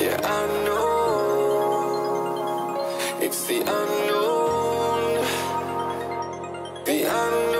Yeah, I know. It's the unknown. The unknown.